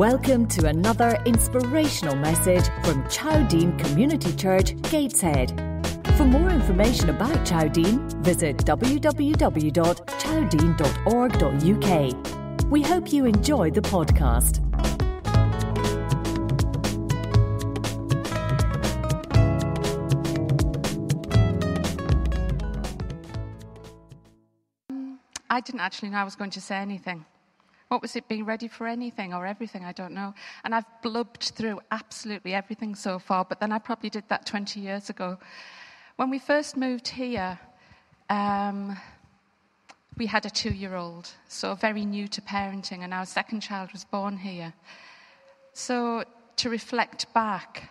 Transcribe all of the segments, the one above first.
Welcome to another inspirational message from Chowdene Community Church, Gateshead. For more information about Chowdene, visit www.chowdene.org.uk. We hope you enjoy the podcast. I didn't actually know I was going to say anything. What was it, being ready for anything or everything? I don't know. And I've blubbed through absolutely everything so far, but then I probably did that 20 years ago. When we first moved here, um, we had a two year old, so very new to parenting, and our second child was born here. So to reflect back,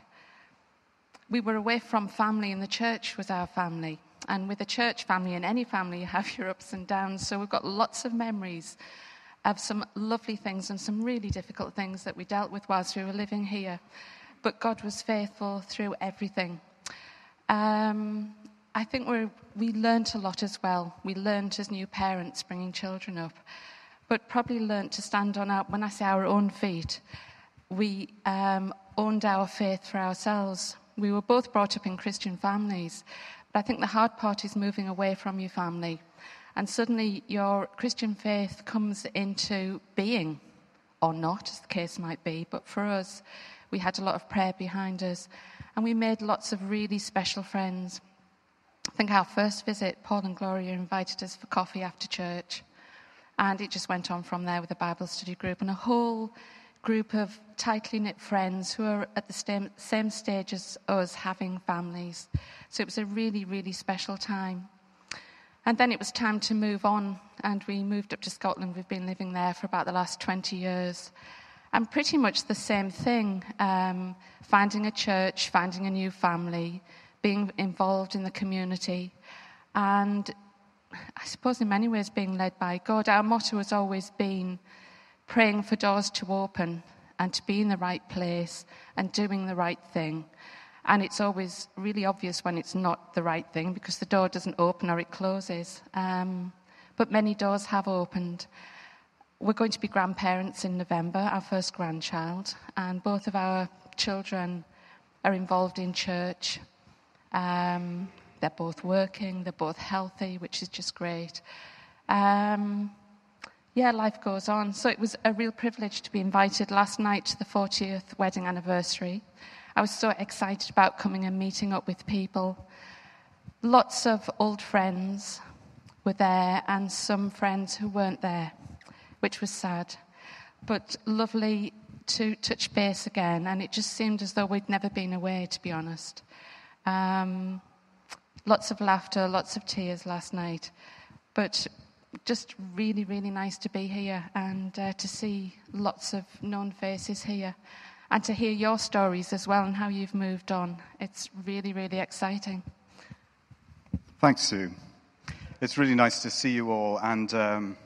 we were away from family, and the church was our family. And with a church family and any family, you have your ups and downs. So we've got lots of memories of some lovely things and some really difficult things that we dealt with whilst we were living here. But God was faithful through everything. Um, I think we we learned a lot as well. We learned as new parents bringing children up, but probably learned to stand on our, when I say our own feet, we um, owned our faith for ourselves. We were both brought up in Christian families, but I think the hard part is moving away from your family. And suddenly your Christian faith comes into being, or not, as the case might be. But for us, we had a lot of prayer behind us, and we made lots of really special friends. I think our first visit, Paul and Gloria invited us for coffee after church. And it just went on from there with a Bible study group and a whole group of tightly knit friends who are at the same, same stage as us having families. So it was a really, really special time. And then it was time to move on, and we moved up to Scotland. We've been living there for about the last 20 years. And pretty much the same thing um, finding a church, finding a new family, being involved in the community, and I suppose in many ways being led by God. Our motto has always been praying for doors to open and to be in the right place and doing the right thing. And it's always really obvious when it's not the right thing because the door doesn't open or it closes. Um, but many doors have opened. We're going to be grandparents in November, our first grandchild, and both of our children are involved in church. Um, they're both working, they're both healthy, which is just great. Um, yeah, life goes on. So it was a real privilege to be invited last night to the 40th wedding anniversary. I was so excited about coming and meeting up with people. Lots of old friends were there, and some friends who weren't there, which was sad. But lovely to touch base again, and it just seemed as though we'd never been away, to be honest. Um, lots of laughter, lots of tears last night, but just really, really nice to be here and uh, to see lots of known faces here and to hear your stories as well and how you've moved on. It's really, really exciting. Thanks, Sue. It's really nice to see you all, and um,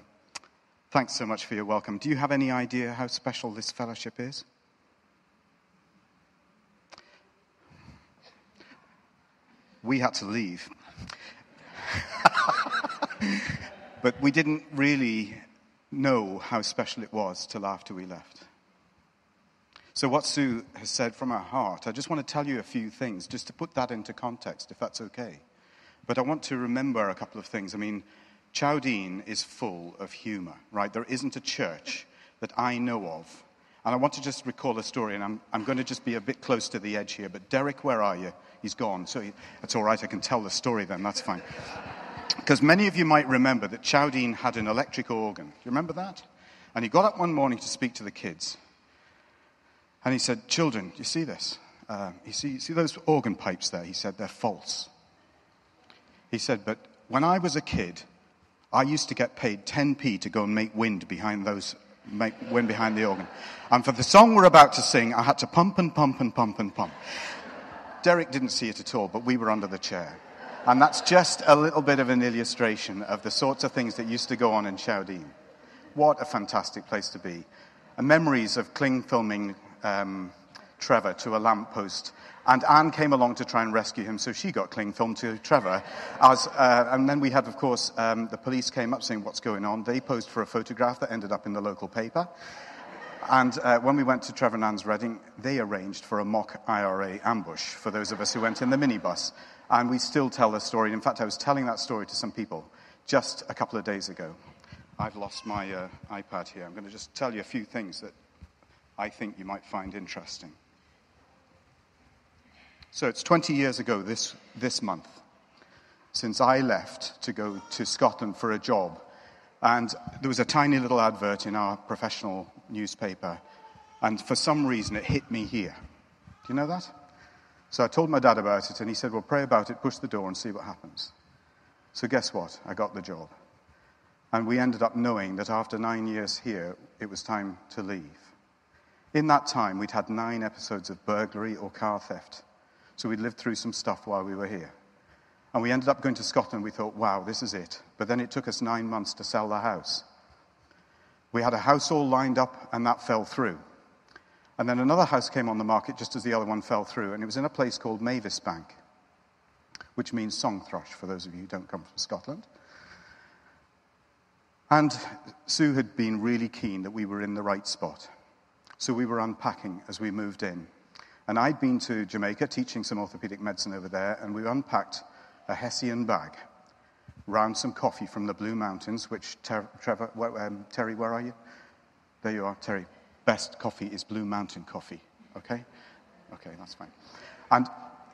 thanks so much for your welcome. Do you have any idea how special this fellowship is? We had to leave. but we didn't really know how special it was till after we left. So, what Sue has said from her heart, I just want to tell you a few things, just to put that into context, if that's okay. But I want to remember a couple of things. I mean, Chowdene is full of humor, right? There isn't a church that I know of. And I want to just recall a story, and I'm, I'm going to just be a bit close to the edge here. But Derek, where are you? He's gone. So he, that's all right. I can tell the story then. That's fine. Because many of you might remember that Chowdene had an electric organ. Do you remember that? And he got up one morning to speak to the kids. And he said, Children, do you see this? Uh, you, see, you see those organ pipes there? He said, They're false. He said, But when I was a kid, I used to get paid 10p to go and make wind behind those, make wind behind the organ. And for the song we're about to sing, I had to pump and pump and pump and pump. Derek didn't see it at all, but we were under the chair. And that's just a little bit of an illustration of the sorts of things that used to go on in Chowdene. What a fantastic place to be. And memories of Cling filming um, Trevor to a lamppost. And Anne came along to try and rescue him, so she got cling film to Trevor. As, uh, and then we had, of course, um, the police came up saying, What's going on? They posed for a photograph that ended up in the local paper. And uh, when we went to Trevor Nann's wedding, they arranged for a mock IRA ambush for those of us who went in the minibus. And we still tell the story. In fact, I was telling that story to some people just a couple of days ago. I've lost my uh, iPad here. I'm going to just tell you a few things that I think you might find interesting. So it's 20 years ago this, this month since I left to go to Scotland for a job. And there was a tiny little advert in our professional newspaper. And for some reason, it hit me here. Do you know that? So I told my dad about it, and he said, Well, pray about it, push the door, and see what happens. So guess what? I got the job. And we ended up knowing that after nine years here, it was time to leave. In that time, we'd had nine episodes of burglary or car theft. So we'd lived through some stuff while we were here. And we ended up going to Scotland. We thought, wow, this is it. But then it took us nine months to sell the house. We had a house all lined up, and that fell through. And then another house came on the market just as the other one fell through, and it was in a place called Mavis Bank, which means song thrush for those of you who don't come from Scotland. And Sue had been really keen that we were in the right spot. So we were unpacking as we moved in. And I'd been to Jamaica teaching some orthopedic medicine over there, and we unpacked a Hessian bag, round some coffee from the Blue Mountains, which Ter- Trevor, um, Terry, where are you? There you are, Terry. Best coffee is Blue Mountain coffee, okay? Okay, that's fine. And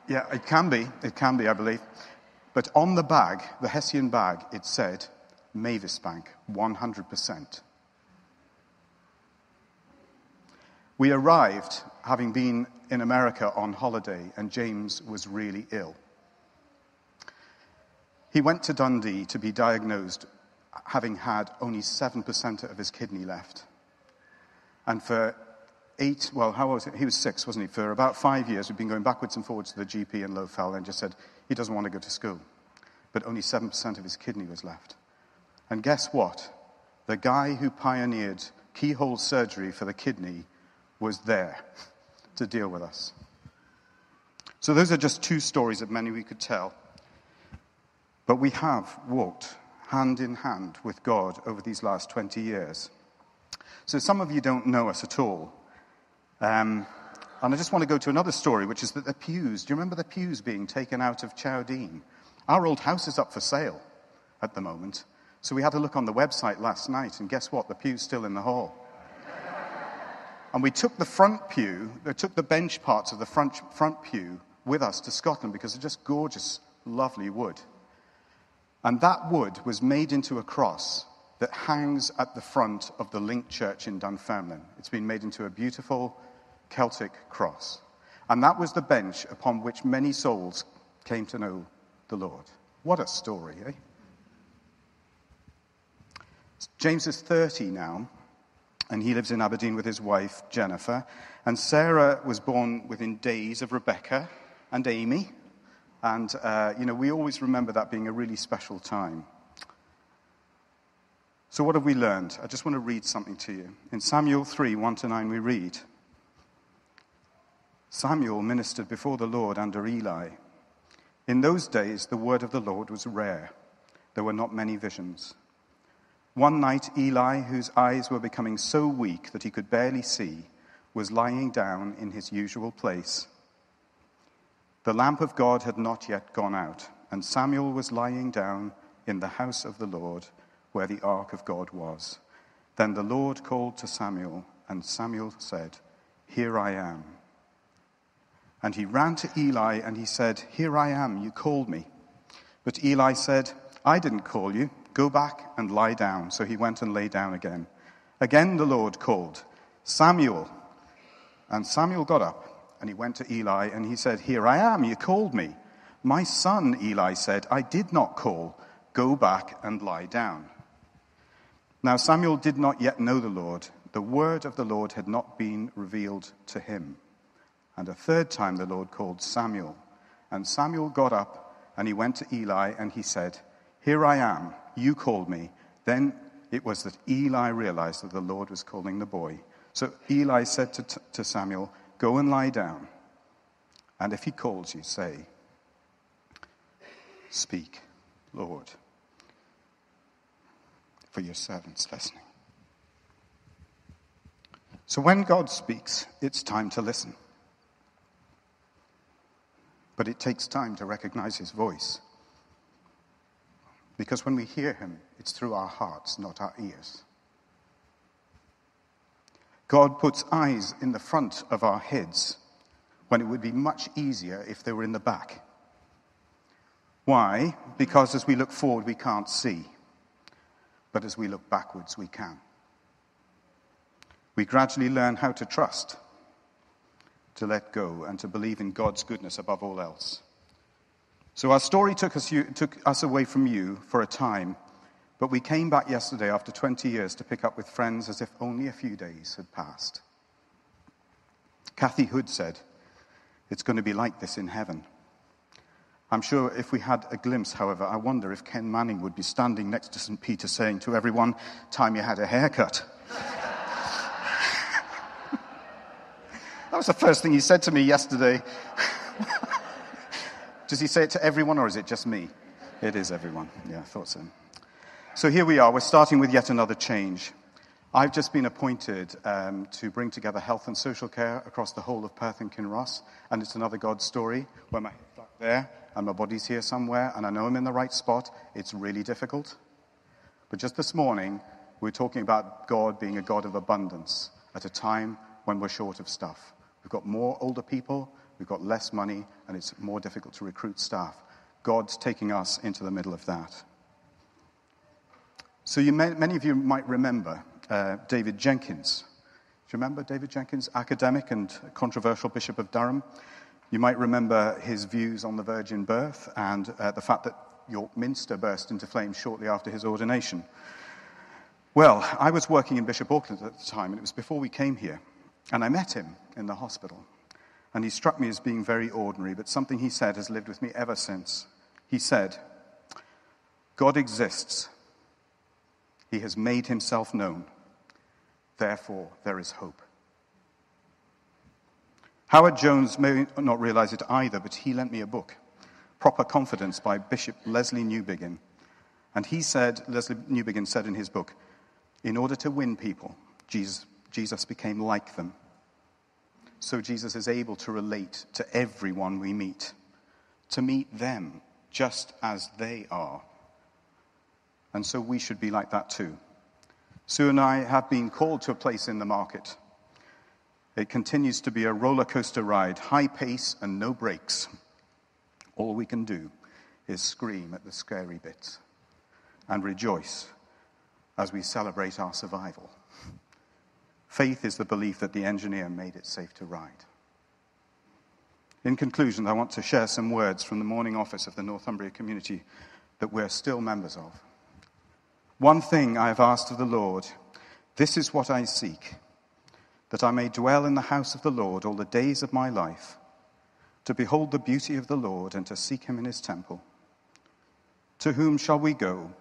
yeah, it can be, it can be, I believe. But on the bag, the Hessian bag, it said Mavis Bank, 100%. We arrived having been in America on holiday, and James was really ill. He went to Dundee to be diagnosed having had only 7% of his kidney left. And for eight, well, how old was it? He was six, wasn't he? For about five years, we've been going backwards and forwards to the GP in Low Fell and just said he doesn't want to go to school. But only 7% of his kidney was left. And guess what? The guy who pioneered keyhole surgery for the kidney was there to deal with us. So, those are just two stories of many we could tell. But we have walked hand in hand with God over these last 20 years. So, some of you don't know us at all. Um, and I just want to go to another story, which is that the pews, do you remember the pews being taken out of Chowdene? Our old house is up for sale at the moment. So we had a look on the website last night, and guess what? The pew's still in the hall. And we took the front pew, we took the bench parts of the front, front pew with us to Scotland because they're just gorgeous, lovely wood. And that wood was made into a cross that hangs at the front of the Link Church in Dunfermline. It's been made into a beautiful Celtic cross. And that was the bench upon which many souls came to know the Lord. What a story, eh? James is 30 now, and he lives in Aberdeen with his wife, Jennifer. And Sarah was born within days of Rebecca and Amy. And, uh, you know, we always remember that being a really special time. So, what have we learned? I just want to read something to you. In Samuel 3 1 to 9, we read Samuel ministered before the Lord under Eli. In those days, the word of the Lord was rare, there were not many visions. One night, Eli, whose eyes were becoming so weak that he could barely see, was lying down in his usual place. The lamp of God had not yet gone out, and Samuel was lying down in the house of the Lord where the ark of God was. Then the Lord called to Samuel, and Samuel said, Here I am. And he ran to Eli and he said, Here I am, you called me. But Eli said, I didn't call you. Go back and lie down. So he went and lay down again. Again the Lord called, Samuel. And Samuel got up and he went to Eli and he said, Here I am, you called me. My son, Eli said, I did not call. Go back and lie down. Now Samuel did not yet know the Lord. The word of the Lord had not been revealed to him. And a third time the Lord called Samuel. And Samuel got up and he went to Eli and he said, Here I am, you called me. Then it was that Eli realized that the Lord was calling the boy. So Eli said to, to Samuel, Go and lie down. And if he calls you, say, Speak, Lord, for your servant's listening. So when God speaks, it's time to listen. But it takes time to recognize his voice. Because when we hear him, it's through our hearts, not our ears. God puts eyes in the front of our heads when it would be much easier if they were in the back. Why? Because as we look forward, we can't see. But as we look backwards, we can. We gradually learn how to trust, to let go, and to believe in God's goodness above all else. So our story took us, took us away from you for a time, but we came back yesterday after 20 years to pick up with friends as if only a few days had passed. Kathy Hood said, It's going to be like this in heaven. I'm sure if we had a glimpse, however, I wonder if Ken Manning would be standing next to St. Peter saying to everyone, Time you had a haircut. that was the first thing he said to me yesterday. Does he say it to everyone or is it just me? It is everyone. Yeah, I thought so. So here we are. We're starting with yet another change. I've just been appointed um, to bring together health and social care across the whole of Perth and Kinross, and it's another God story where my head's there and my body's here somewhere, and I know I'm in the right spot. It's really difficult. But just this morning, we are talking about God being a God of abundance at a time when we're short of stuff. We've got more older people, we've got less money, and it's more difficult to recruit staff. God's taking us into the middle of that. So, may, many of you might remember uh, David Jenkins. Do you remember David Jenkins, academic and controversial Bishop of Durham? You might remember his views on the virgin birth and uh, the fact that York Minster burst into flames shortly after his ordination. Well, I was working in Bishop Auckland at the time, and it was before we came here, and I met him in the hospital. And he struck me as being very ordinary, but something he said has lived with me ever since. He said, God exists. He has made himself known. Therefore, there is hope. Howard Jones may not realize it either, but he lent me a book, Proper Confidence by Bishop Lesslie Newbigin. And he said, Lesslie Newbigin said in his book, in order to win people, Jesus, Jesus became like them. So Jesus is able to relate to everyone we meet, to meet them just as they are. And so we should be like that too. Sue and I have been called to a place in the market. It continues to be a roller coaster ride, high pace and no brakes. All we can do is scream at the scary bits and rejoice as we celebrate our survival. Faith is the belief that the engineer made it safe to ride. In conclusion, I want to share some words from the morning office of the Northumbria community that we're still members of. One thing I have asked of the Lord, this is what I seek, that I may dwell in the house of the Lord all the days of my life, to behold the beauty of the Lord and to seek him in his temple. To whom shall we go?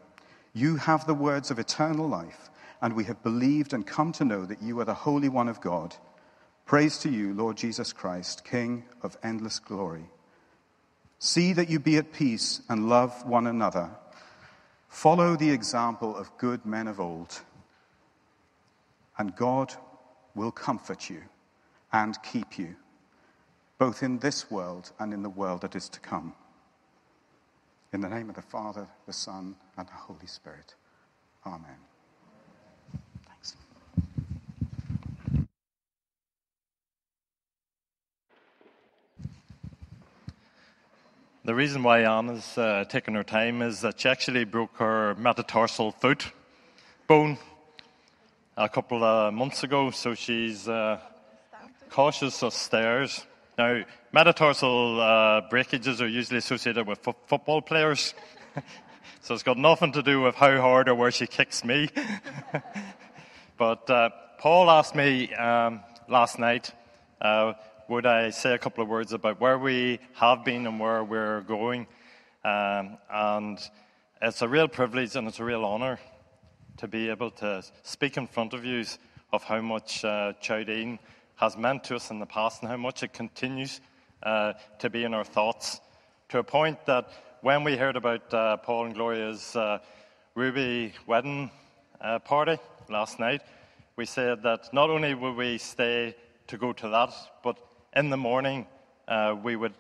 You have the words of eternal life, and we have believed and come to know that you are the Holy One of God. Praise to you, Lord Jesus Christ, King of endless glory. See that you be at peace and love one another Follow the example of good men of old, and God will comfort you and keep you, both in this world and in the world that is to come. In the name of the Father, the Son, and the Holy Spirit. Amen. The reason why Anna's uh, taking her time is that she actually broke her metatarsal foot bone a couple of months ago, so she's uh, cautious of stairs. Now, metatarsal uh, breakages are usually associated with fo- football players, so it's got nothing to do with how hard or where she kicks me. but uh, Paul asked me um, last night uh, would I say a couple of words about where we have been and where we're going. Um, and it's a real privilege and it's a real honour to be able to speak in front of you of how much uh, has meant to us in the past and how much it continues uh, to be in our thoughts. To a point that when we heard about uh, Paul and Gloria's uh, Ruby wedding uh, party last night, we said that not only would we stay to go to that, but in the morning uh, we would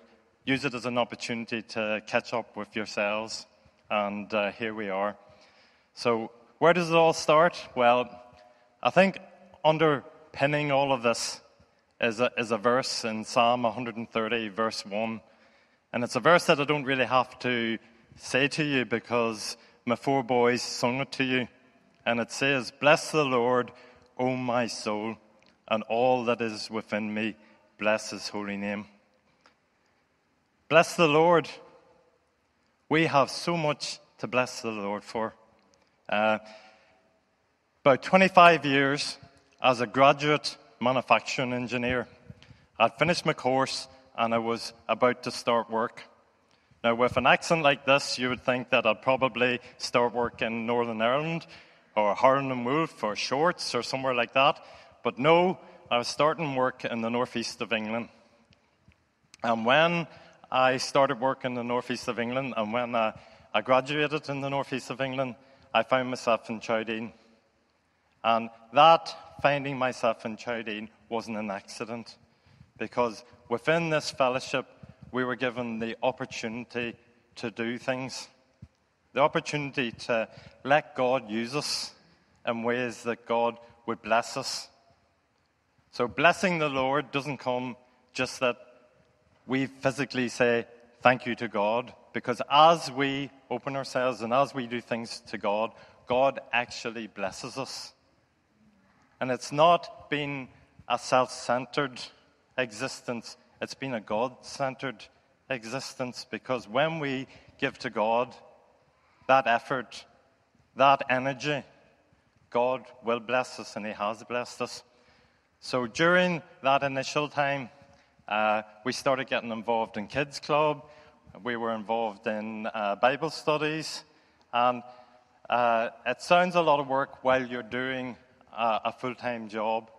use it as an opportunity to catch up with yourselves. And uh, here we are. So, where does it all start? Well, I think underpinning all of this is a, is a verse in Psalm 130, verse 1. And it's a verse that I don't really have to say to you because my four boys sung it to you. And it says, Bless the Lord, O my soul, and all that is within me, bless his holy name. Bless the Lord. We have so much to bless the Lord for. Uh, about 25 years as a graduate manufacturing engineer. I'd finished my course and I was about to start work. Now, with an accent like this, you would think that I'd probably start work in Northern Ireland or Harland and Wolff or Shorts or somewhere like that. But no, I was starting work in the northeast of England. And when I started work in the northeast of England, and when I, I graduated in the northeast of England, I found myself in Chowdene. And that finding myself in Chowdene wasn't an accident, because within this fellowship, we were given the opportunity to do things, the opportunity to let God use us in ways that God would bless us. So, blessing the Lord doesn't come just that we physically say thank you to God, because as we open ourselves and as we do things to God, God actually blesses us. And it's not been a self centered existence, it's been a God centered existence because when we give to God that effort, that energy, God will bless us and He has blessed us. So during that initial time, uh, we started getting involved in Kids Club. We were involved in uh, Bible studies. And uh, it sounds a lot of work while you're doing a, a full time job.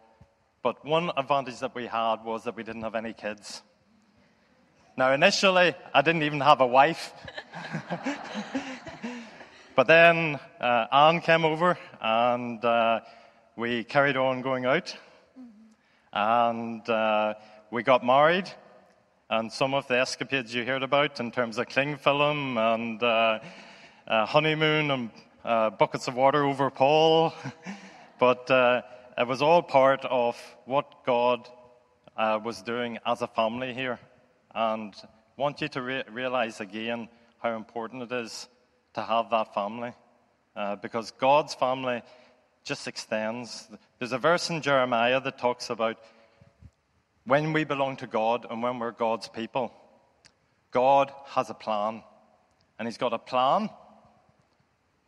But one advantage that we had was that we didn't have any kids. Now, initially, I didn't even have a wife. but then uh, Anne came over and uh, we carried on going out. And uh, we got married. And some of the escapades you heard about in terms of cling film and uh, uh, honeymoon and uh, buckets of water over Paul. but uh, it was all part of what God uh, was doing as a family here. And I want you to re- realize again how important it is to have that family. Because God's family just extends. There's a verse in Jeremiah that talks about when we belong to God and when we're God's people, God has a plan. And He's got a plan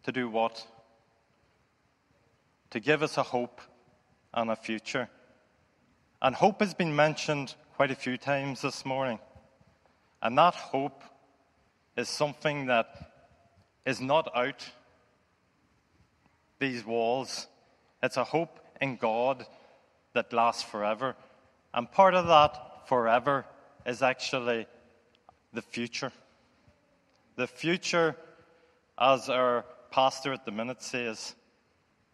to do what? To give us a hope and a future. And hope has been mentioned quite a few times this morning. And that hope is something that is not out these walls. It's a hope in God that lasts forever. And part of that forever is actually the future. The future, as our pastor at the minute says,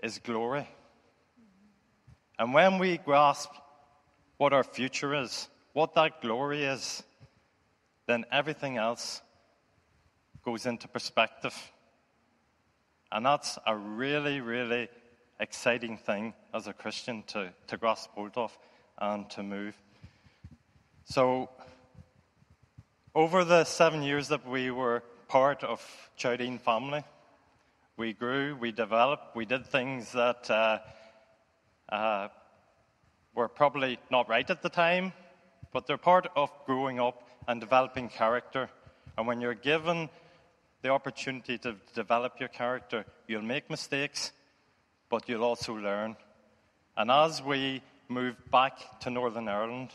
is glory. And when we grasp what our future is, what that glory is, then everything else goes into perspective. And that's a really, really exciting thing as a Christian to, to grasp hold of and to move. So, over the seven years that we were part of Chowdene family, we grew, we developed, we did things that uh, uh, were probably not right at the time, but they're part of growing up and developing character. And when you're given the opportunity to develop your character, you'll make mistakes, but you'll also learn. And as we moved back to Northern Ireland.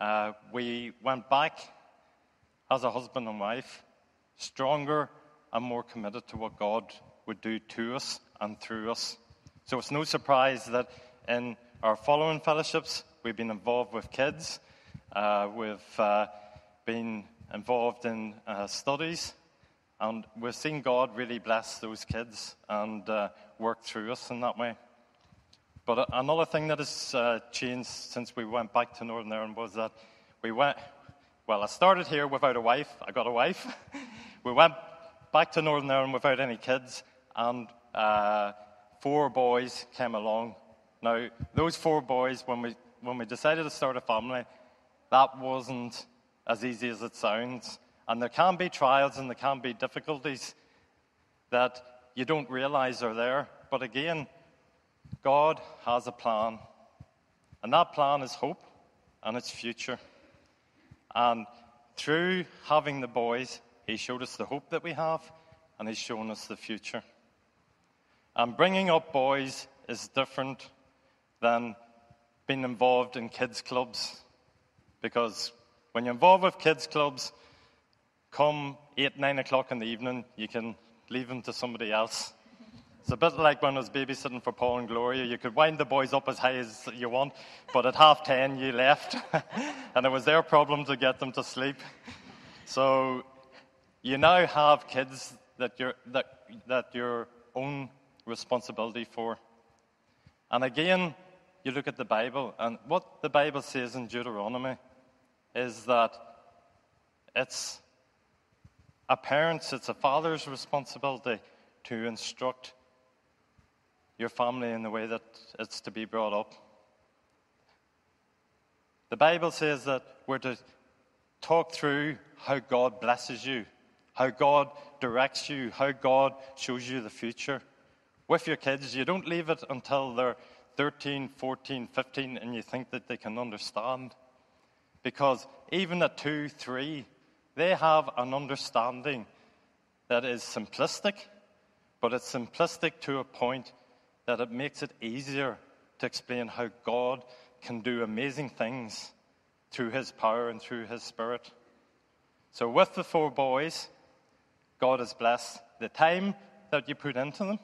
Uh, we went back as a husband and wife, stronger and more committed to what God would do to us and through us. So it's no surprise that in our following fellowships, we've been involved with kids, uh, we've uh, been involved in uh, studies, and we've seen God really bless those kids and uh, work through us in that way. But another thing that has uh, changed since we went back to Northern Ireland was that we went, well, I started here without a wife. I got a wife. we went back to Northern Ireland without any kids, and uh, four boys came along. Now, those four boys, when we, when we decided to start a family, that wasn't as easy as it sounds. And there can be trials and there can be difficulties that you don't realize are there. But again, God has a plan. And that plan is hope and it's future. And through having the boys, He showed us the hope that we have and He's shown us the future. And bringing up boys is different than being involved in kids' clubs. Because when you're involved with kids' clubs, come 8, 9 o'clock in the evening, you can leave them to somebody else. It's a bit like when I was babysitting for Paul and Gloria. You could wind the boys up as high as you want, but at half 10 you left. and it was their problem to get them to sleep. So you now have kids that you're, that, that your own responsibility for. And again, you look at the Bible, and what the Bible says in Deuteronomy is that it's a parent's, it's a father's responsibility to instruct your family in the way that it's to be brought up. The Bible says that we're to talk through how God blesses you, how God directs you, how God shows you the future. With your kids, you don't leave it until they're 13, 14, 15 and you think that they can understand. Because even at two, three, they have an understanding that is simplistic, but it's simplistic to a point that it makes it easier to explain how God can do amazing things through His power and through His Spirit. So, with the four boys, God has blessed the time that you put into them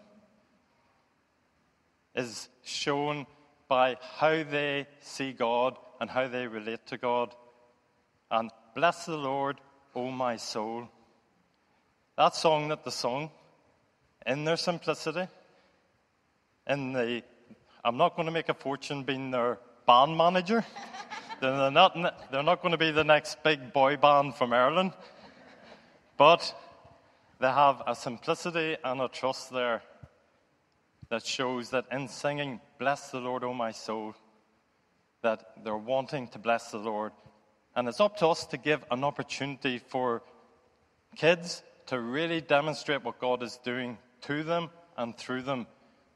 is shown by how they see God and how they relate to God. And bless the Lord, O my soul. That er song that they sung, in their simplicity, in the, I'm not going to make a fortune being their band manager. they're, not, they're not going to be the next big boy band from Ireland. But they have a simplicity and a trust there that shows that in singing, Bless the Lord, O my soul, that they're wanting to bless the Lord. And it's up to us to give an opportunity for kids to really demonstrate what God is doing to them and through them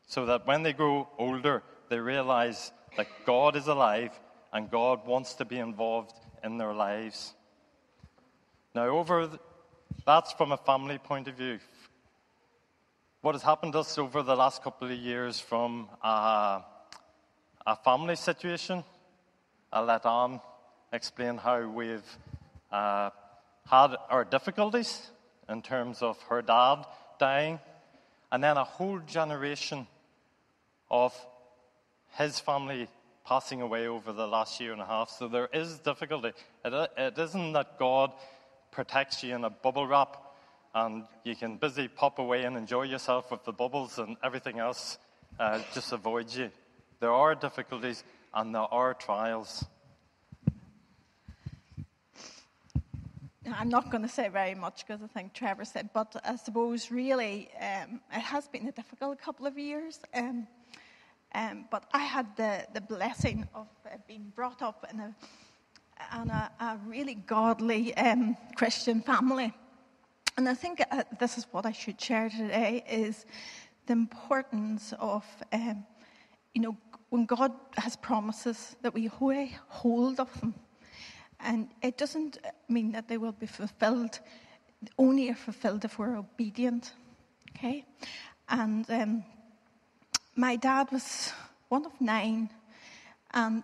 so that when they grow older, they realize that God is alive and God wants to be involved in their lives. Now, over the, that's from a family point of view. What has happened to us over the last couple of years from a, a family situation, I'll let Anne explain how we've uh, had our difficulties in terms of her dad dying, and then a whole generation of his family passing away over the last year and a half. So there is difficulty. It, it isn't that God protects you in a bubble wrap and you can busy pop away and enjoy yourself with the bubbles and everything else uh, just avoids you. There are difficulties and there are trials. I'm not going to say very much because I think Trevor said, but I suppose really um, it has been a difficult couple of years. Um, um, but I had the, the blessing of uh, being brought up in a, in a, a really godly um, Christian family. And I think uh, this is what I should share today is the importance of, um, you know, when God has promises that we hold of them. And it doesn't mean that they will be fulfilled, only are fulfilled if we're obedient. Okay? And um, my dad was one of nine, and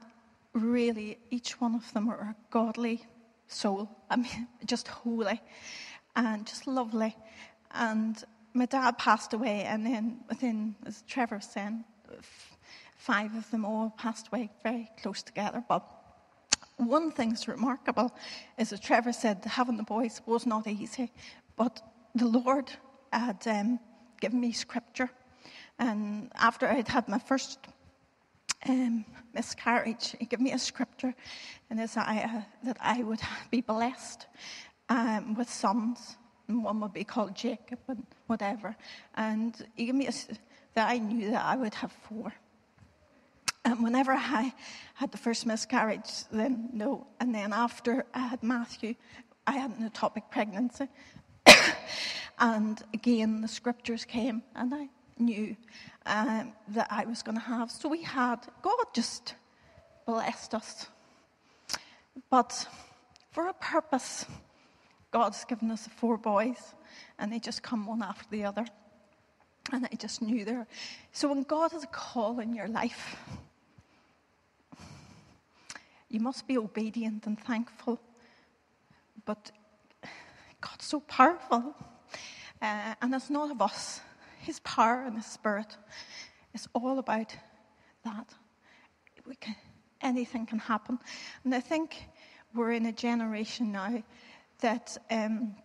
really, each one of them were a godly soul. I mean, just holy and just lovely. And my dad passed away, and then within, as Trevor said, five of them all passed away very close together. But one thing's remarkable is that Trevor said having the boys was not easy, but the Lord had um, given me scripture. And after I'd had my first um, miscarriage, he gave me a scripture and in Isaiah that I would be blessed um, with sons. And one would be called Jacob and whatever. And he gave me a, that I knew that I would have four. And whenever I had the first miscarriage, then no. And then after I had Matthew, I had an ectopic pregnancy. and again, the scriptures came, and I knew um, that I was going to have. So we had, God just blessed us. But for a purpose, God's given us four boys, and they just come one after the other. And I just knew there. So when God has a call in your life, you must be obedient and thankful. But God's so powerful. Uh, and it's not of us, His power and His Spirit. is all about that. Can, anything can happen. And I think we're in a generation now that um,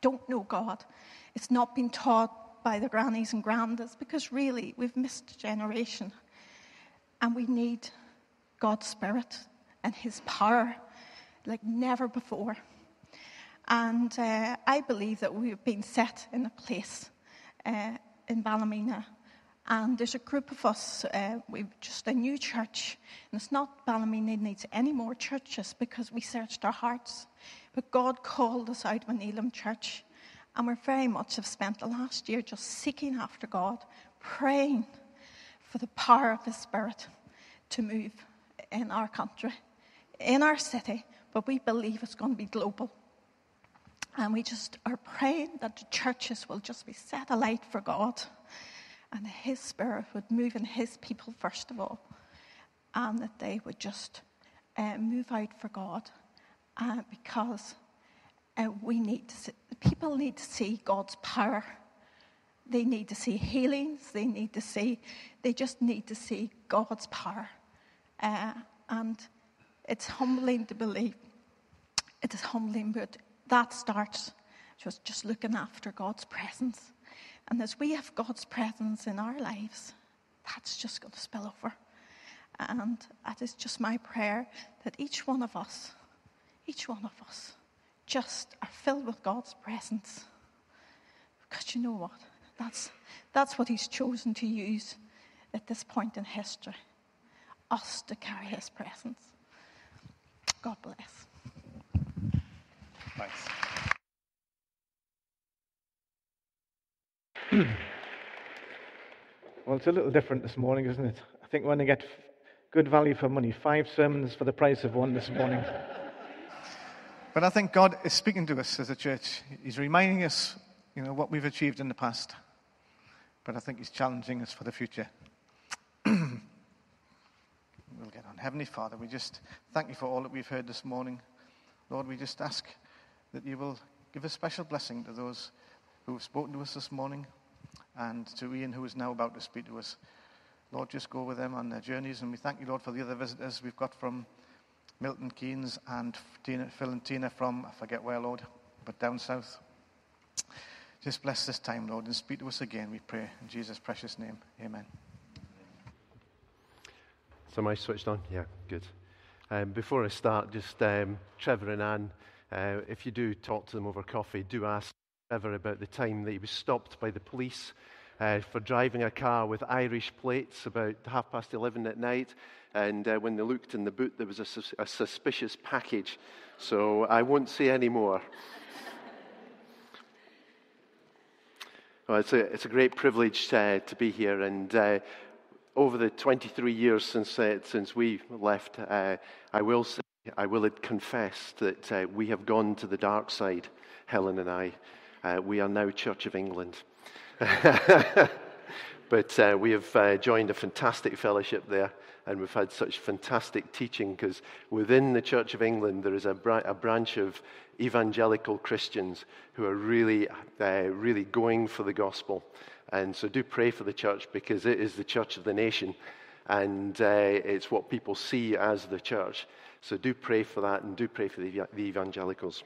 don't know God. It's not been taught by the grannies and grandas because really we've missed a generation. And we need God's Spirit and His power like never before. And uh, I believe that we've been set in a place uh, in Ballymena. And there's a group of us, uh, we've just a new church. And it's not Ballymena needs any more churches because we searched our hearts. But God called us out of Elim Church. And we very much have spent the last year just seeking after God, praying for the power of His Spirit to move in our country, in our city, but we believe it's going to be global. And we just are praying that the churches will just be set alight for God and His Spirit would move in His people first of all, and that they would just uh, move out for God uh, because uh, we need to see, people need to see God's power. They need to see healings. They need to see, they just need to see God's power. Uh, and it's humbling to believe. It is humbling, but that starts just, just looking after God's presence. And as we have God's presence in our lives, that's just going to spill over. And that is just my prayer that each one of us, each one of us, just are filled with God's presence. Because you know what? That's, that's what He's chosen to use at this point in history us to carry His presence. God bless. Thanks. well, it's a little different this morning, isn't it? I think we're going to get good value for money. Five sermons for the price of one this morning. But I think God is speaking to us as a church. He's reminding us, you know, what we've achieved in the past. But I think He's challenging us for the future. we'll get on. Heavenly Father, we just thank you for all that we've heard this morning. Lord, we just ask that you will give a special blessing to those who have spoken to us this morning and to Ian, who is now about to speak to us. Lord, just go with them on their journeys. And we thank you, Lord, for the other visitors we've got from Milton Keynes and Tina, Phil and Tina from, I forget where, Lord, but down south. Just bless this time, Lord, and speak to us again, we pray. In Jesus' precious name, amen. So am I switched on? Yeah, good. Um, before I start, just um, Trevor and Anne, uh, if you do talk to them over coffee, do ask Trevor about the time that he was stopped by the police uh, for driving a car with Irish plates about half past 11 at night. And uh, when they looked in the boot, there was a, sus- a suspicious package. So I won't say any more. well, it's, a, it's a great privilege uh, to be here. And uh, over the 23 years since, uh, since we left, uh, I will say, I will confess that uh, we have gone to the dark side, Helen and I. Uh, we are now Church of England. but uh, we have uh, joined a fantastic fellowship there, and we've had such fantastic teaching because within the Church of England there is a, bra- a, branch of evangelical Christians who are really, really going for the gospel. And so do pray for the church because it is the church of the nation, and uh, it's what people see as the church. So do pray for that and do pray for the, the evangelicals.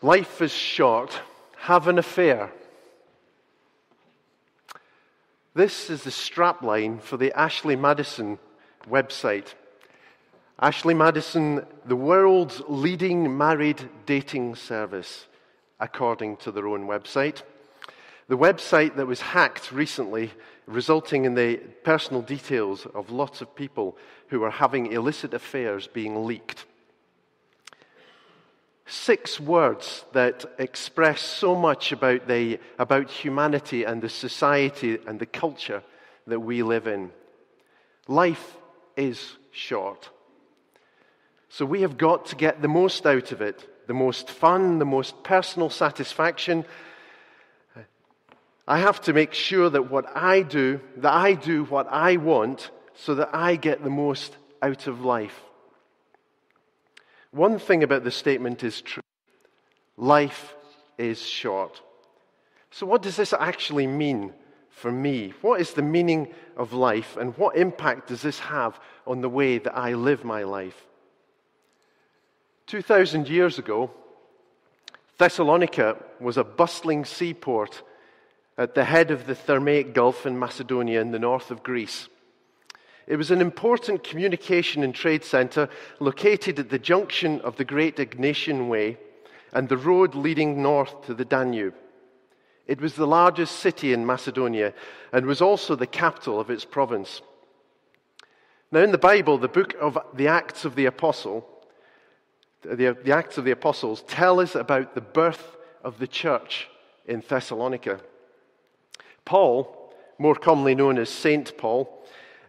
Life is short. Have an affair. This is the strapline for the Ashley Madison website. Ashley Madison, the world's leading married dating service, according to their own website. The website that was hacked recently, resulting in the personal details of lots of people who are having illicit affairs being leaked. Six words that express so much about, the, about humanity and the society and the culture that we live in. Life is short. So we have got to get the most out of it the most fun, the most personal satisfaction, I have to make sure that what I do, that I do what I want so that I get the most out of life. One thing about the statement is true life is short. So, what does this actually mean for me? What is the meaning of life, and what impact does this have on the way that I live my life? 2,000 years ago, Thessalonica was a bustling seaport at the head of the Thermaic Gulf in Macedonia in the north of Greece. It was an important communication and trade center located at the junction of the Great Egnatian Way and the road leading north to the Danube. It was the largest city in Macedonia and was also the capital of its province. Now, in the Bible, the book of the Acts of the Apostle, the, the Acts of the Apostles, tell us about the birth of the church in Thessalonica. Paul, more commonly known as Saint Paul,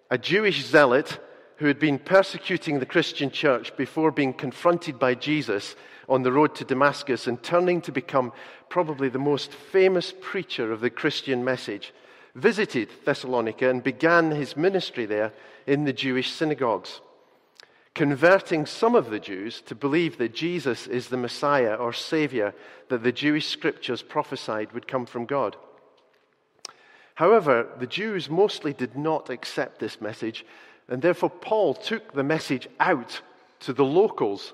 a Jewish zealot who had been persecuting the Christian church before being confronted by Jesus on the road to Damascus and turning to become probably the most famous preacher of the Christian message, visited Thessalonica and began his ministry there in the Jewish synagogues, converting some of the Jews to believe that Jesus is the Messiah or Savior that the Jewish scriptures prophesied would come from God. However, the Jews mostly did not accept this message, and therefore Paul took the message out to the locals.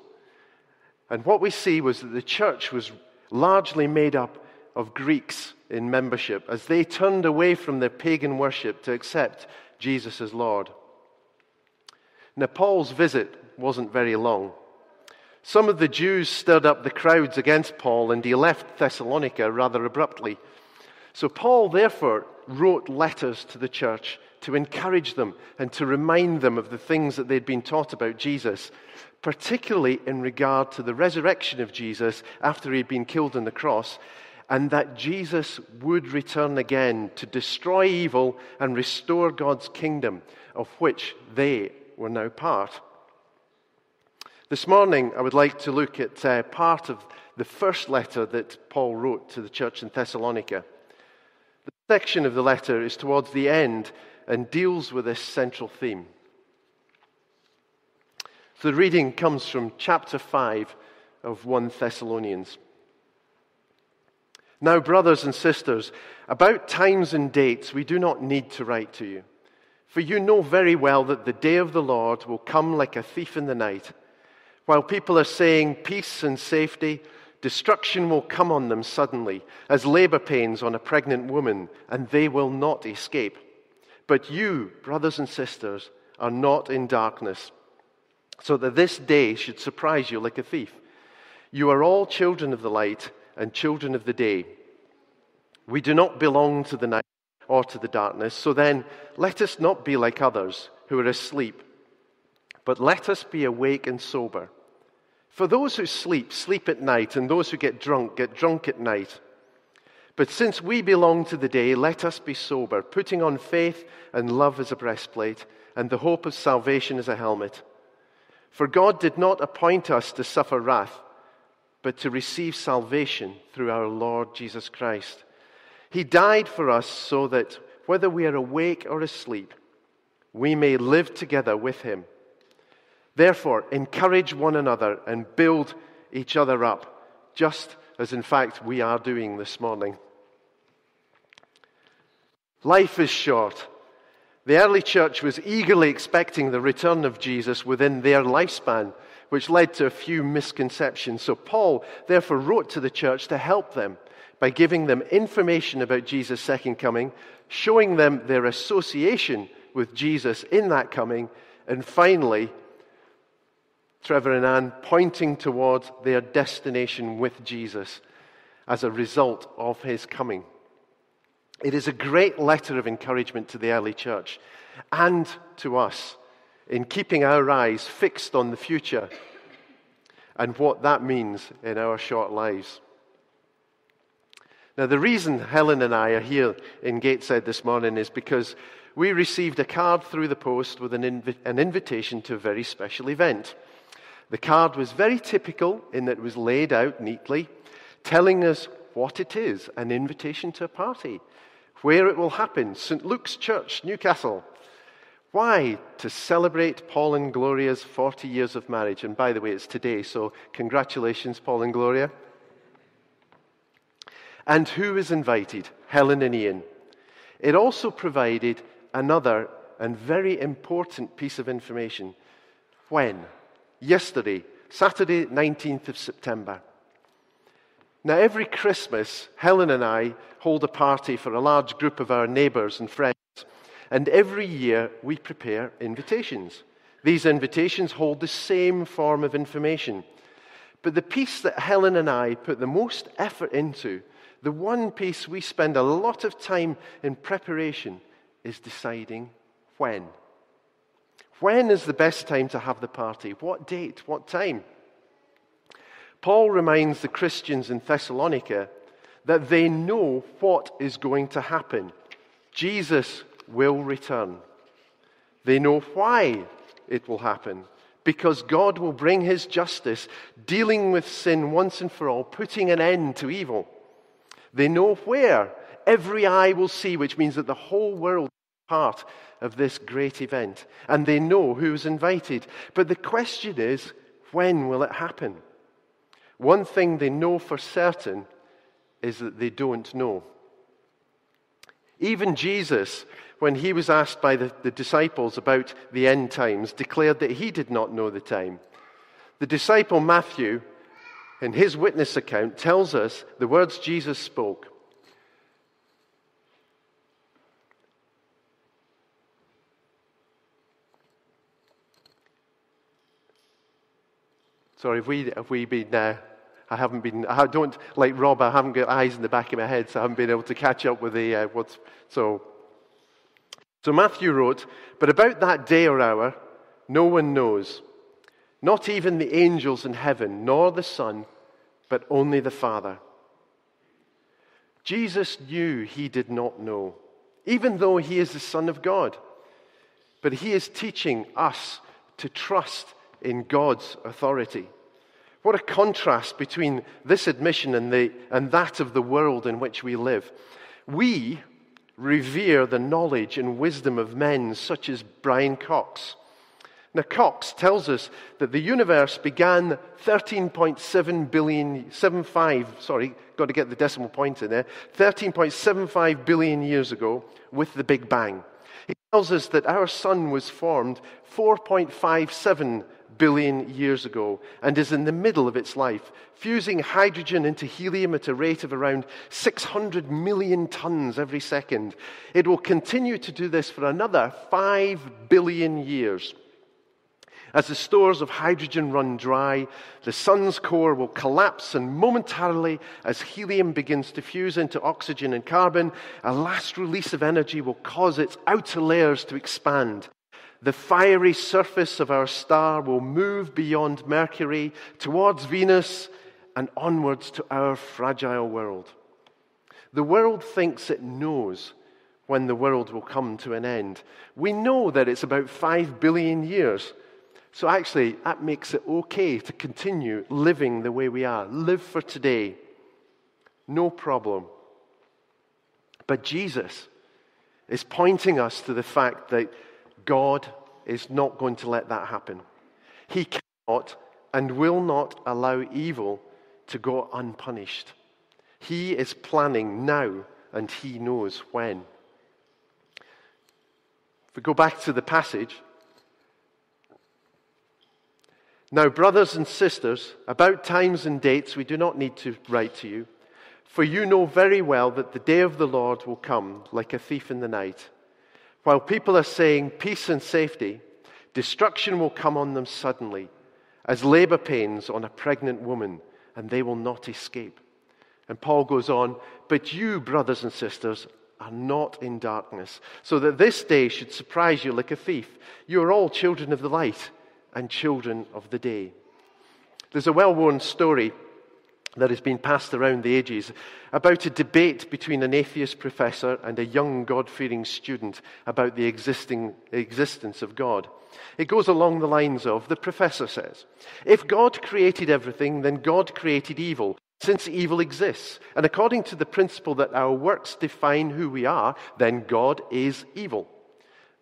And what we see was that the church was largely made up of Greeks in membership as they turned away from their pagan worship to accept Jesus as Lord. Now, Paul's visit wasn't very long. Some of the Jews stirred up the crowds against Paul, and he left Thessalonica rather abruptly. So, Paul therefore wrote letters to the church to encourage them and to remind them of the things that they'd been taught about Jesus, particularly in regard to the resurrection of Jesus after he'd been killed on the cross, and that Jesus would return again to destroy evil and restore God's kingdom, of which they were now part. This morning, I would like to look at uh, part of the first letter that Paul wrote to the church in Thessalonica The section of the letter is towards the end and deals with this central theme. So the reading comes from chapter 5 of 1 Thessalonians. Now, brothers and sisters, about times and dates we do not need to write to you, for you know very well that the day of the Lord will come like a thief in the night. While people are saying peace and safety, Destruction will come on them suddenly, as labor pains on a pregnant woman, and they will not escape. But you, brothers and sisters, are not in darkness, so that this day should surprise you like a thief. You are all children of the light and children of the day. We do not belong to the night or to the darkness, so then let us not be like others who are asleep, but let us be awake and sober. For those who sleep, sleep at night, and those who get drunk, get drunk at night. But since we belong to the day, let us be sober, putting on faith and love as a breastplate, and the hope of salvation as a helmet. For God did not appoint us to suffer wrath, but to receive salvation through our Lord Jesus Christ. He died for us so that, whether we are awake or asleep, we may live together with him. Therefore, encourage one another and build each other up, just as in fact we are doing this morning. Life is short. The early church was eagerly expecting the return of Jesus within their lifespan, which led to a few misconceptions. So Paul therefore wrote to the church to help them by giving them information about Jesus' second coming, showing them their association with Jesus in that coming, and finally, Trevor and Anne pointing towards their destination with Jesus as a result of his coming. It is a great letter of encouragement to the early church and to us in keeping our eyes fixed on the future and what that means in our short lives. Now, the reason Helen and I are here in Gateshead this morning is because we received a card through the post with an, invi- an invitation to a very special event. The card was very typical in that it was laid out neatly, telling us what it is an invitation to a party, where it will happen St. Luke's Church, Newcastle. Why? To celebrate Paul and Gloria's 40 years of marriage. And by the way, it's today, so congratulations, Paul and Gloria. And who is invited? Helen and Ian. It also provided another and very important piece of information. When? Yesterday, Saturday, 19th of September. Now, every Christmas, Helen and I hold a party for a large group of our neighbours and friends. And every year, we prepare invitations. These invitations hold the same form of information. But the piece that Helen and I put the most effort into, the one piece we spend a lot of time in preparation, is deciding when. When is the best time to have the party? What date? What time? Paul reminds the Christians in Thessalonica that they know what is going to happen. Jesus will return. They know why it will happen. Because God will bring his justice, dealing with sin once and for all, putting an end to evil. They know where every eye will see, which means that the whole world is part of this great event. And they know who's invited. But the question is, when will it happen? One thing they know for certain is that they don't know. Even Jesus, when he was asked by the, the, disciples about the end times, declared that he did not know the time. The disciple Matthew, in his witness account, tells us the words Jesus spoke. Sorry, have we, have we been, uh, I haven't been, I don't, like Rob, I haven't got eyes in the back of my head, so I haven't been able to catch up with the, uh, what's, so. So Matthew wrote, but about that day or hour, no one knows, not even the angels in heaven, nor the Son, but only the Father. Jesus knew he did not know, even though he is the Son of God. But he is teaching us to trust in God's authority. What a contrast between this admission and, the, and that of the world in which we live. We revere the knowledge and wisdom of men such as Brian Cox. Now, Cox tells us that the universe began 13.7 billion, 75, sorry, got to get the decimal point in there, 13.75 billion years ago with the Big Bang. He tells us that our sun was formed 4.57 billion years ago and is in the middle of its life, fusing hydrogen into helium at a rate of around 600 million tons every second. It will continue to do this for another 5 billion years. As the stores of hydrogen run dry, the sun's core will collapse, and momentarily, as helium begins to fuse into oxygen and carbon, a last release of energy will cause its outer layers to expand the fiery surface of our star will move beyond Mercury towards Venus and onwards to our fragile world. The world thinks it knows when the world will come to an end. We know that it's about five billion years. So actually, that makes it okay to continue living the way we are. Live for today. No problem. But Jesus is pointing us to the fact that God is not going to let that happen. He cannot and will not allow evil to go unpunished. He is planning now and he knows when. If we go back to the passage, Now, brothers and sisters, about times and dates we do not need to write to you, for you know very well that the day of the Lord will come like a thief in the night. While people are saying peace and safety, destruction will come on them suddenly, as labor pains on a pregnant woman, and they will not escape. And Paul goes on, But you, brothers and sisters, are not in darkness, so that this day should surprise you like a thief. You are all children of the light and children of the day. There's a well worn story that has been passed around the ages about a debate between an atheist professor and a young God fearing student about the existing, existence of God. It goes along the lines of the professor says, If God created everything, then God created evil, since evil exists. And according to the principle that our works define who we are, then God is evil.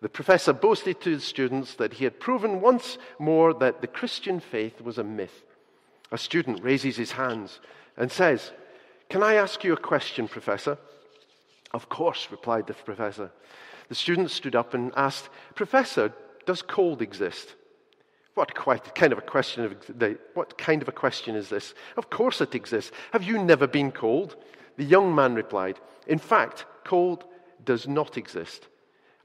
The professor boasted to his students that he had proven once more that the Christian faith was a myth. A student raises his hands and says, Can I ask you a question, Professor? Of course, replied the professor. The student stood up and asked, Professor, does cold exist? What quite, kind of a question of, what kind of a question is this? Of course it exists. Have you never been cold? The young man replied, In fact, cold does not exist.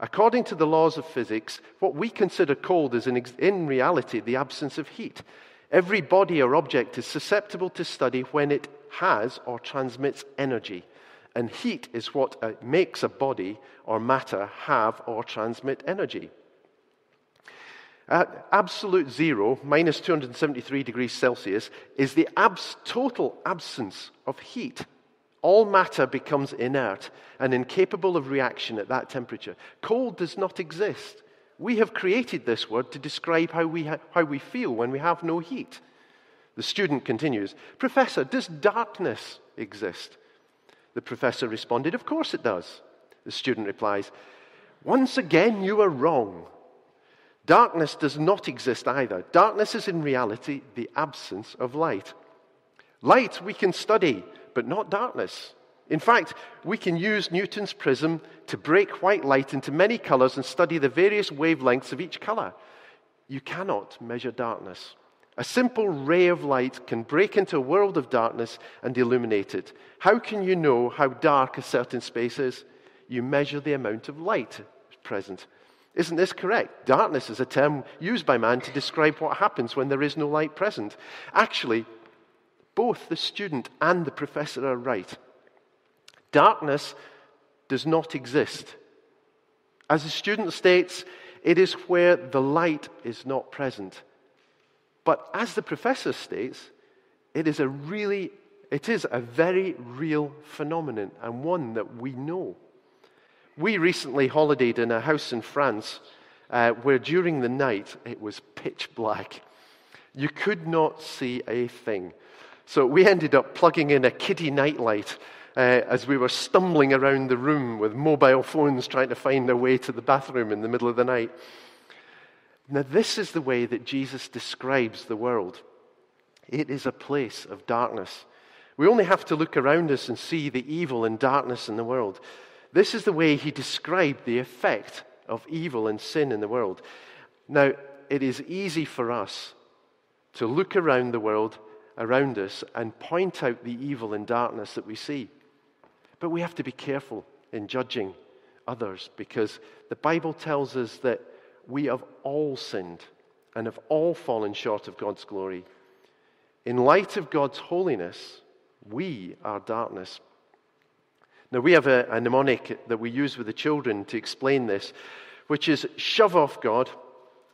According to the laws of physics, what we consider cold is in, in reality the absence of heat. Every body or object is susceptible to study when it has or transmits energy. And heat is what uh, makes a body or matter have or transmit energy. At absolute zero, minus 273 degrees Celsius, is the abs- total absence of heat. All matter becomes inert and incapable of reaction at that temperature. Cold does not exist. We have created this word to describe how we, ha- how we feel when we have no heat. The student continues, Professor, does darkness exist? The professor responded, Of course it does. The student replies, Once again, you are wrong. Darkness does not exist either. Darkness is in reality the absence of light. Light we can study, but not darkness. In fact, we can use Newton's prism to break white light into many colors and study the various wavelengths of each color. You cannot measure darkness. A simple ray of light can break into a world of darkness and illuminate it. How can you know how dark a certain space is? You measure the amount of light present. Isn't this correct? Darkness is a term used by man to describe what happens when there is no light present. Actually, both the student and the professor are right. Darkness does not exist. As the student states, it is where the light is not present. But as the professor states, it is a really, it is a very real phenomenon and one that we know. We recently holidayed in a house in France uh, where during the night it was pitch black. You could not see a thing. So we ended up plugging in a kiddie nightlight uh, as we were stumbling around the room with mobile phones trying to find our way to the bathroom in the middle of the night. Now, this is the way that Jesus describes the world it is a place of darkness. We only have to look around us and see the evil and darkness in the world. This is the way he described the effect of evil and sin in the world. Now, it is easy for us to look around the world around us and point out the evil and darkness that we see. But we have to be careful in judging others because the Bible tells us that we have all sinned and have all fallen short of God's glory. In light of God's holiness, we are darkness. Now, we have a, a mnemonic that we use with the children to explain this, which is shove off God,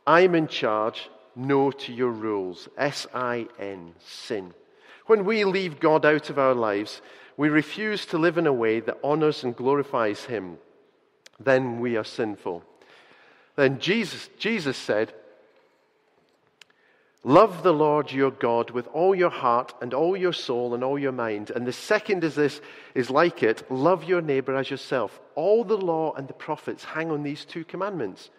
I'm in charge, no to your rules. S I N, sin. When we leave God out of our lives, we refuse to live in a way that honors and glorifies Him, then we are sinful. Then Jesus, Jesus said, Love the Lord your God with all your heart and all your soul and all your mind. And the second is this is like it, love your neighbor as yourself. All the law and the prophets hang on these two commandments.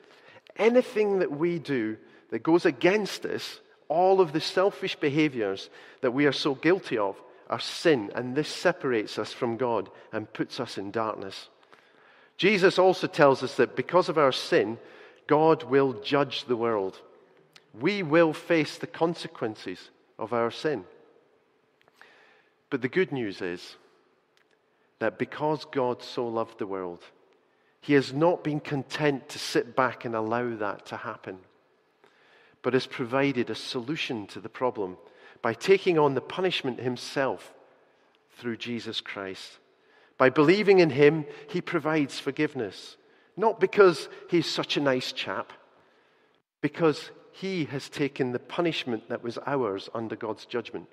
Anything that we do that goes against this, all of the selfish behaviors that we are so guilty of, are sin, and this separates us from God and puts us in darkness. Jesus also tells us that because of our sin, God will judge the world. We will face the consequences of our sin. But the good news is that because God so loved the world, he has not been content to sit back and allow that to happen, but has provided a solution to the problem by taking on the punishment himself through Jesus Christ. By believing in him, he provides forgiveness. Not because he's such a nice chap, because he has taken the punishment that was ours under God's judgment.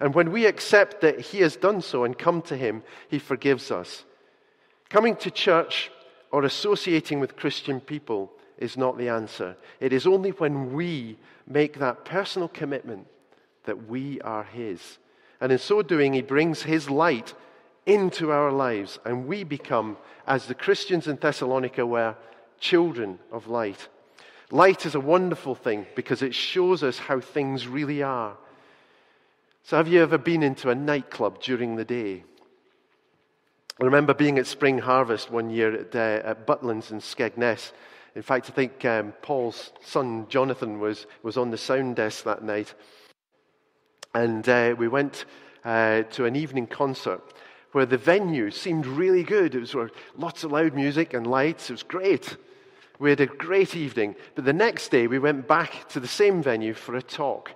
And when we accept that he has done so and come to him, he forgives us. Coming to church or associating with Christian people is not the answer. It is only when we make that personal commitment that we are His. And in so doing, He brings His light into our lives, and we become, as the Christians in Thessalonica were, children of light. Light is a wonderful thing because it shows us how things really are. So, have you ever been into a nightclub during the day? I remember being at Spring Harvest one year at, uh, at Butlins in Skegness. In fact, I think um, Paul's son Jonathan was, was on the sound desk that night. And uh, we went uh, to an evening concert where the venue seemed really good. It was of lots of loud music and lights. It was great. We had a great evening. But the next day, we went back to the same venue for a talk.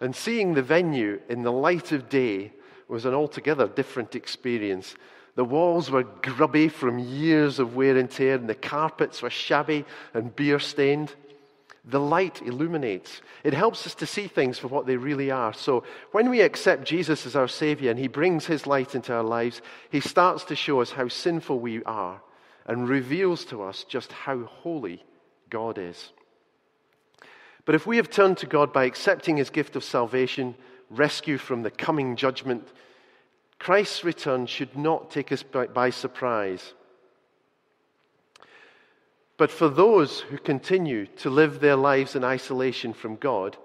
And seeing the venue in the light of day was an altogether different experience. The walls were grubby from years of wear and tear, and the carpets were shabby and beer stained. The light illuminates. It helps us to see things for what they really are. So when we accept Jesus as our Savior and He brings His light into our lives, He starts to show us how sinful we are and reveals to us just how holy God is. But if we have turned to God by accepting His gift of salvation, rescue from the coming judgment, Christ's return should not take us by, by surprise. But for those who continue to live their lives in isolation from God,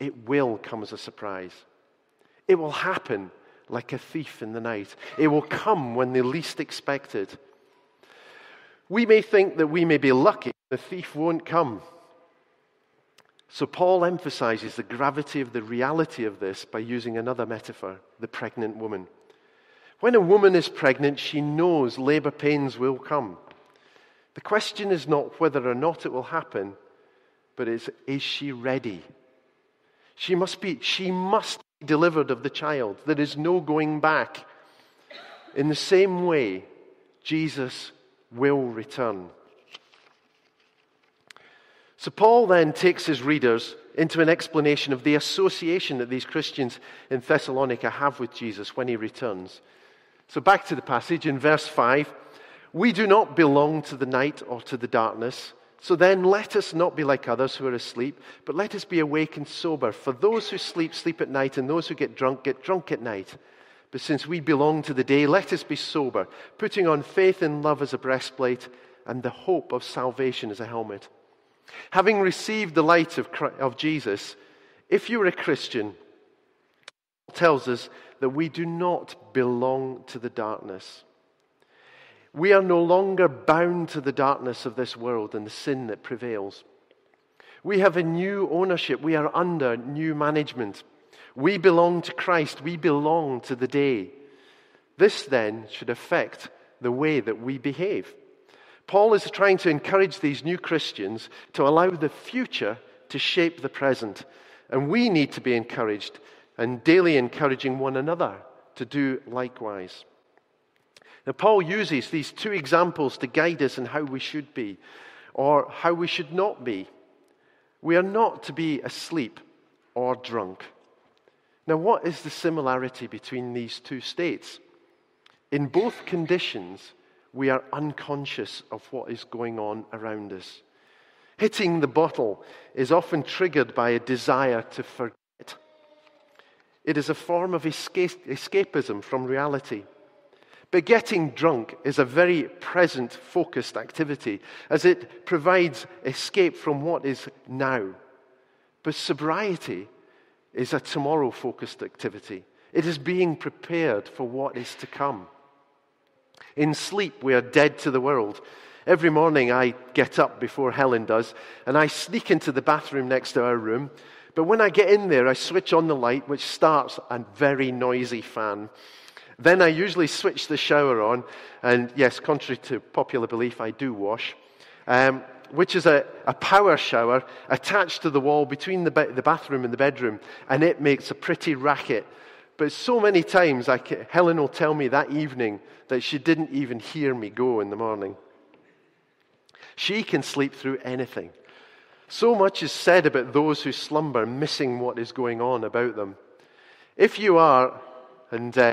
it will come as a surprise. It will happen like a thief in the night. It will come when they least expect it. We may think that we may be lucky, the thief won't come. So, Paul emphasizes the gravity of the reality of this by using another metaphor the pregnant woman. When a woman is pregnant, she knows labor pains will come. The question is not whether or not it will happen, but is, is she ready? She must be, she must be delivered of the child. There is no going back. In the same way, Jesus will return. So, Paul then takes his readers into an explanation of the association that these Christians in Thessalonica have with Jesus when he returns. So, back to the passage in verse 5 We do not belong to the night or to the darkness. So then, let us not be like others who are asleep, but let us be awake and sober. For those who sleep, sleep at night, and those who get drunk, get drunk at night. But since we belong to the day, let us be sober, putting on faith and love as a breastplate, and the hope of salvation as a helmet. Having received the light of, Christ, of Jesus, if you're a Christian, tells us that we do not belong to the darkness. We are no longer bound to the darkness of this world and the sin that prevails. We have a new ownership. We are under new management. We belong to Christ. We belong to the day. This then should affect the way that we behave. Paul is trying to encourage these new Christians to allow the future to shape the present. And we need to be encouraged and daily encouraging one another to do likewise. Now, Paul uses these two examples to guide us in how we should be or how we should not be. We are not to be asleep or drunk. Now, what is the similarity between these two states? In both conditions, we are unconscious of what is going on around us. Hitting the bottle is often triggered by a desire to forget it is a form of escapism from reality. But getting drunk is a very present focused activity as it provides escape from what is now. But sobriety is a tomorrow focused activity. It is being prepared for what is to come. In sleep, we are dead to the world. Every morning I get up before Helen does, and I sneak into the bathroom next to our room. But when I get in there, I switch on the light, which starts a very noisy fan. Then I usually switch the shower on, and yes, contrary to popular belief, I do wash, um, which is a, a, power shower attached to the wall between the, be- the bathroom and the bedroom, and it makes a pretty racket. But so many times, can, Helen will tell me that evening that she didn't even hear me go in the morning. She can sleep through anything. So much is said about those who slumber, missing what is going on about them. If you are, and uh,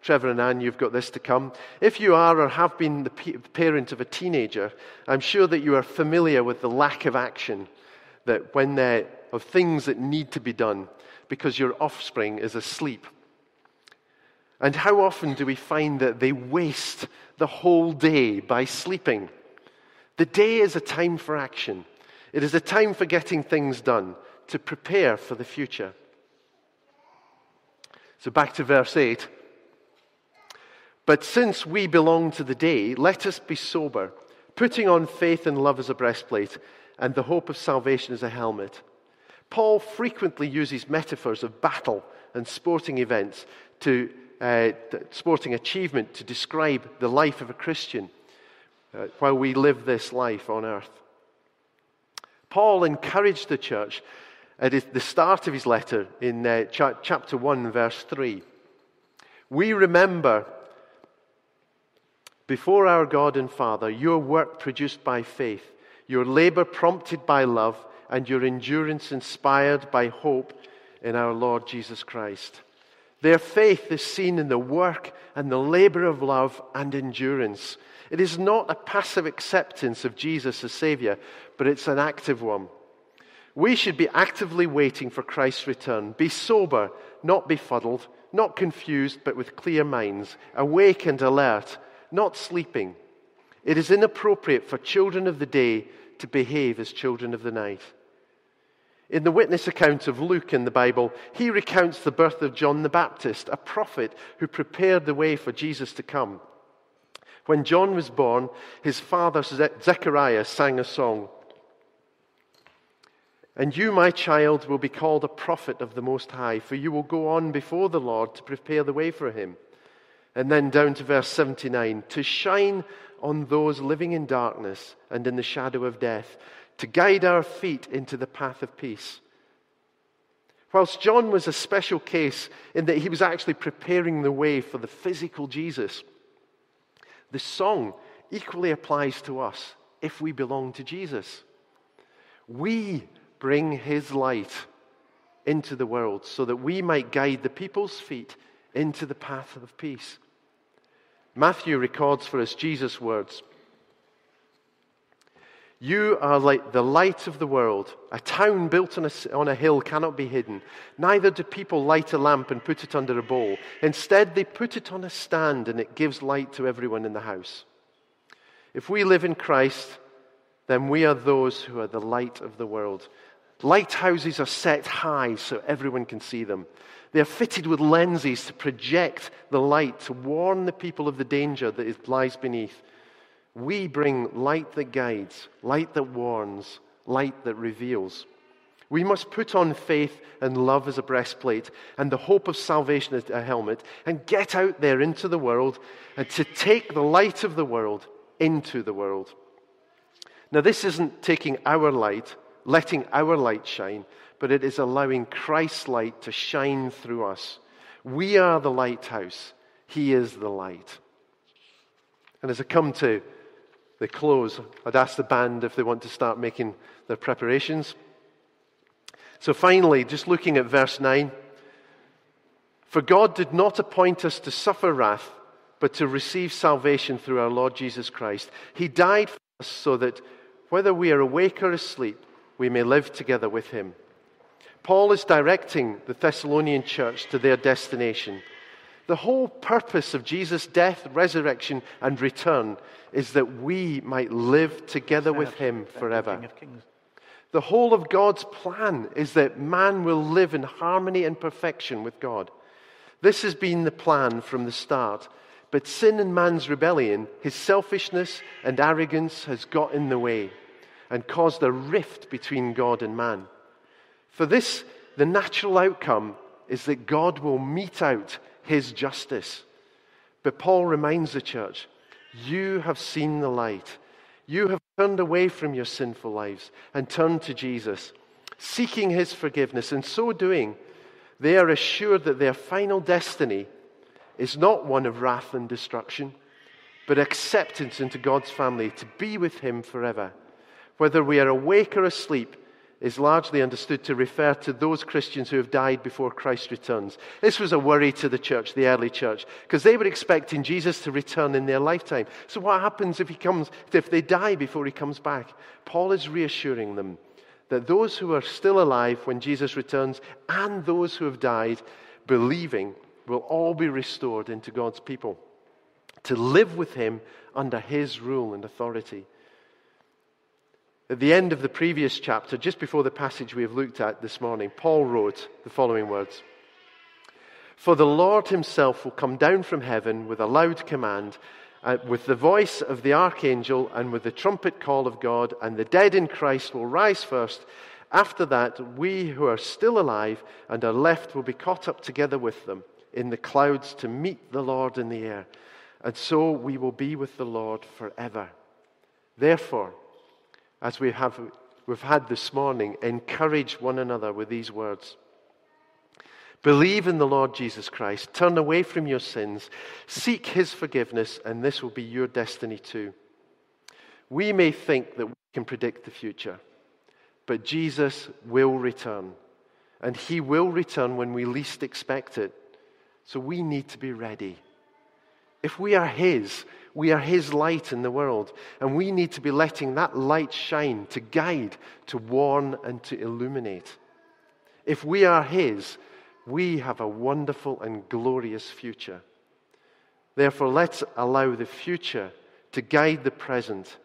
Trevor and Anne, you've got this to come. If you are or have been the parent of a teenager, I'm sure that you are familiar with the lack of action that when of things that need to be done because your offspring is asleep. And how often do we find that they waste the whole day by sleeping? The day is a time for action. It is a time for getting things done to prepare for the future. So back to verse 8. But since we belong to the day, let us be sober, putting on faith and love as a breastplate, and the hope of salvation as a helmet. Paul frequently uses metaphors of battle and sporting events to uh, sporting achievement to describe the life of a Christian uh, while we live this life on earth. Paul encouraged the church at the start of his letter in uh, chapter 1, verse 3. We remember before our God and Father your work produced by faith, your labor prompted by love, and your endurance inspired by hope in our Lord Jesus Christ. Their faith is seen in the work and the labor of love and endurance. It is not a passive acceptance of Jesus as Savior, but it's an active one. We should be actively waiting for Christ's return. Be sober, not befuddled, not confused, but with clear minds, awake and alert, not sleeping. It is inappropriate for children of the day to behave as children of the night. In the witness account of Luke in the Bible, he recounts the birth of John the Baptist, a prophet who prepared the way for Jesus to come. When John was born, his father Zechariah sang a song. And you, my child, will be called a prophet of the Most High, for you will go on before the Lord to prepare the way for him. And then down to verse 79 to shine on those living in darkness and in the shadow of death, to guide our feet into the path of peace. Whilst John was a special case in that he was actually preparing the way for the physical Jesus, the song equally applies to us if we belong to Jesus. We bring his light into the world so that we might guide the people's feet into the path of peace. Matthew records for us Jesus' words you are like the light of the world. A town built on a, on a hill cannot be hidden. Neither do people light a lamp and put it under a bowl. Instead, they put it on a stand and it gives light to everyone in the house. If we live in Christ, then we are those who are the light of the world. Lighthouses are set high so everyone can see them. They are fitted with lenses to project the light, to warn the people of the danger that lies beneath. We bring light that guides, light that warns, light that reveals. We must put on faith and love as a breastplate and the hope of salvation as a helmet and get out there into the world and to take the light of the world into the world. Now, this isn't taking our light, letting our light shine, but it is allowing Christ's light to shine through us. We are the lighthouse, He is the light. And as I come to they close, I'd ask the band if they want to start making their preparations. So, finally, just looking at verse 9 For God did not appoint us to suffer wrath, but to receive salvation through our Lord Jesus Christ. He died for us so that whether we are awake or asleep, we may live together with Him. Paul is directing the Thessalonian church to their destination. The whole purpose of Jesus' death, resurrection, and return is that we might live together with him forever. The whole of God's plan is that man will live in harmony and perfection with God. This has been the plan from the start, But sin and man's rebellion, his selfishness and arrogance has got in the way and caused a rift between God and man. For this, the natural outcome is that God will mete out his justice. But Paul reminds the church you have seen the light. You have turned away from your sinful lives and turned to Jesus, seeking his forgiveness. In so doing, they are assured that their final destiny is not one of wrath and destruction, but acceptance into God's family to be with him forever. Whether we are awake or asleep, is largely understood to refer to those Christians who have died before Christ returns. This was a worry to the church, the early church, because they were expecting Jesus to return in their lifetime. So what happens if he comes if they die before he comes back? Paul is reassuring them that those who are still alive when Jesus returns and those who have died believing will all be restored into God's people to live with him under his rule and authority. At the end of the previous chapter, just before the passage we have looked at this morning, Paul wrote the following words For the Lord himself will come down from heaven with a loud command, uh, with the voice of the archangel, and with the trumpet call of God, and the dead in Christ will rise first. After that, we who are still alive and are left will be caught up together with them in the clouds to meet the Lord in the air. And so we will be with the Lord forever. Therefore, as we have, we've had this morning, encourage one another with these words. Believe in the Lord Jesus Christ, turn away from your sins, seek his forgiveness, and this will be your destiny too. We may think that we can predict the future, but Jesus will return, and he will return when we least expect it. So we need to be ready. If we are his, we are His light in the world, and we need to be letting that light shine to guide, to warn, and to illuminate. If we are His, we have a wonderful and glorious future. Therefore, let's allow the future to guide the present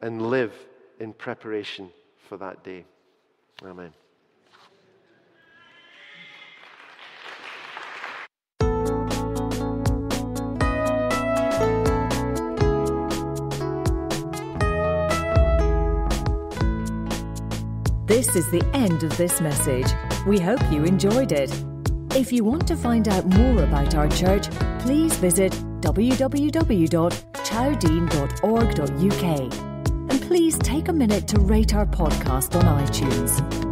and live in preparation for that day. Amen. This is the end of this message. We hope you enjoyed it. If you want to find out more about our church, please visit www.chowdene.org.uk. And please take a minute to rate our podcast on iTunes.